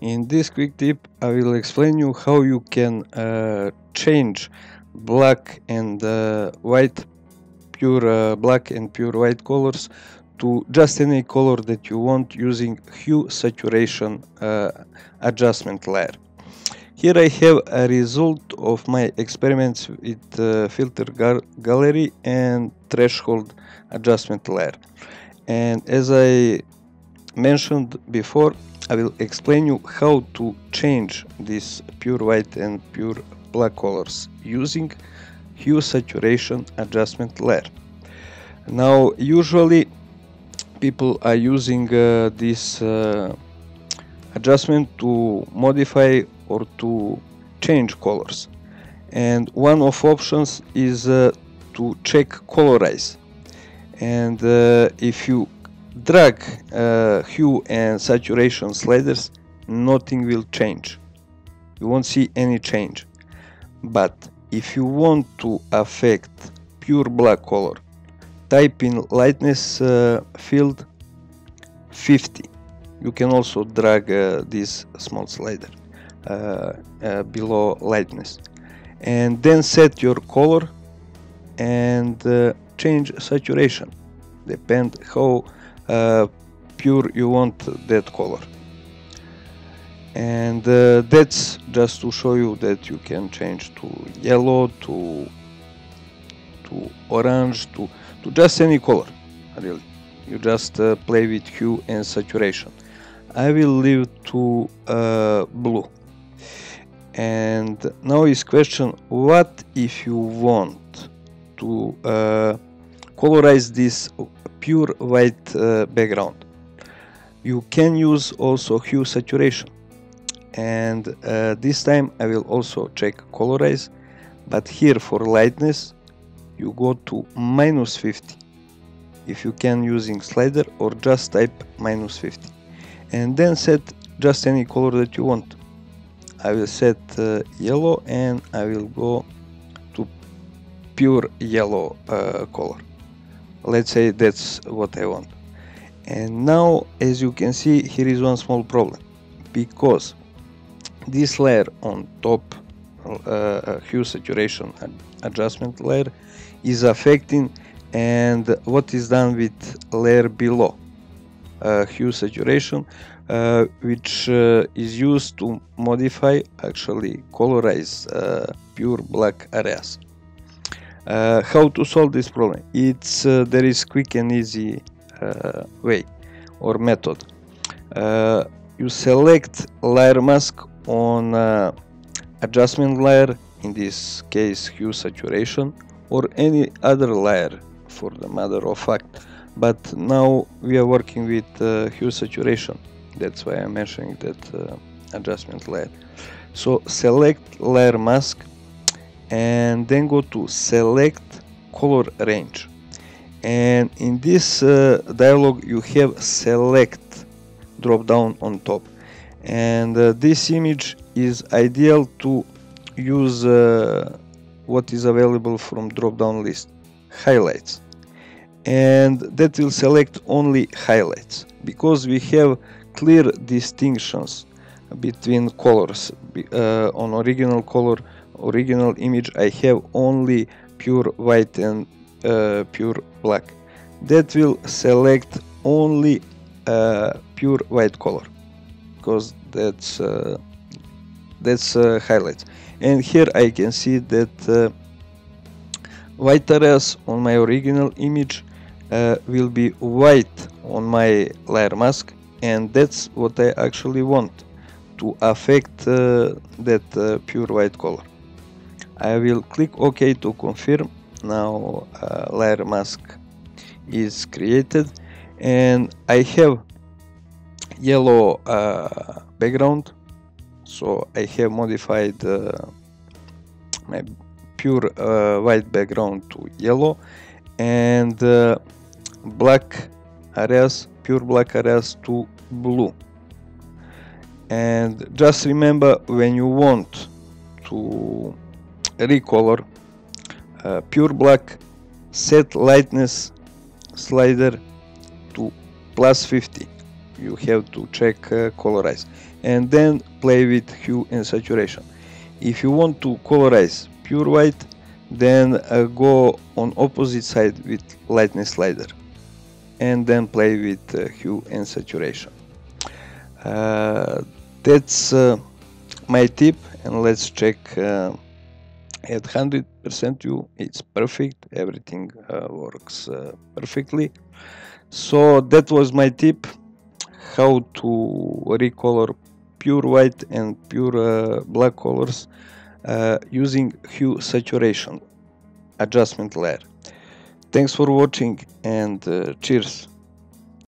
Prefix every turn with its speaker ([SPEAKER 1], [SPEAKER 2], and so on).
[SPEAKER 1] In this quick tip I will explain you how you can uh, change black and uh, white pure uh, black and pure white colors to just any color that you want using hue saturation uh, adjustment layer. Here I have a result of my experiments with uh, filter gallery and threshold adjustment layer and as I mentioned before I will explain you how to change this pure white and pure black colors using hue saturation adjustment layer. Now usually people are using uh, this uh, adjustment to modify or to change colors and one of options is uh, to check colorize and uh, if you drag uh, hue and saturation sliders nothing will change. You won't see any change. But if you want to affect pure black color type in lightness uh, field 50 you can also drag uh, this small slider uh, uh, below lightness. And then set your color and uh, change saturation. Depend how pure you want that color. And uh, that's just to show you that you can change to yellow to to orange to to just any color really. You just uh, play with hue and saturation. I will leave to uh, blue. And now is question what if you want to uh, colorize this pure white uh, background. You can use also hue saturation. And uh, this time I will also check colorize but here for lightness you go to minus 50 if you can using slider or just type minus 50 and then set just any color that you want. I will set uh, yellow and I will go to pure yellow uh, color let's say that's what I want. And now as you can see here is one small problem. Because this layer on top uh, hue saturation adjustment layer is affecting and what is done with layer below uh, hue saturation uh, which uh, is used to modify actually colorize uh, pure black areas uh, how to solve this problem? It's uh, there is quick and easy uh, way or method. Uh, you select layer mask on uh, adjustment layer in this case hue saturation or any other layer for the matter of fact. But now we are working with uh, hue saturation. That's why I'm mentioning that adjustment layer. So select layer mask and then go to select color range. And in this uh, dialog you have select drop down on top. And uh, this image is ideal to use uh, what is available from drop down list highlights. And that will select only highlights because we have clear distinctions between colors uh, on original color original image I have only pure white and uh, pure black. That will select only uh, pure white color because that's uh, that's uh, highlights. And here I can see that uh, white areas on my original image uh, will be white on my layer mask and that's what I actually want to affect that pure white color I will click OK to confirm. Now uh, layer mask is created. And I have yellow uh, background. So I have modified uh, my pure uh, white background to yellow. And uh, black areas pure black areas to blue. And just remember when you want to recolor uh, pure black set lightness slider to plus 50 you have to check uh, colorize and then play with hue and saturation. If you want to colorize pure white then uh, go on opposite side with lightness slider. And then play with uh, hue and saturation. Uh, that's uh, my tip and let's check uh, at 100% you it's perfect. Everything uh, works uh, perfectly. So that was my tip. How to recolor pure white and pure uh, black colors uh, using hue saturation adjustment layer. Thanks for watching and uh, cheers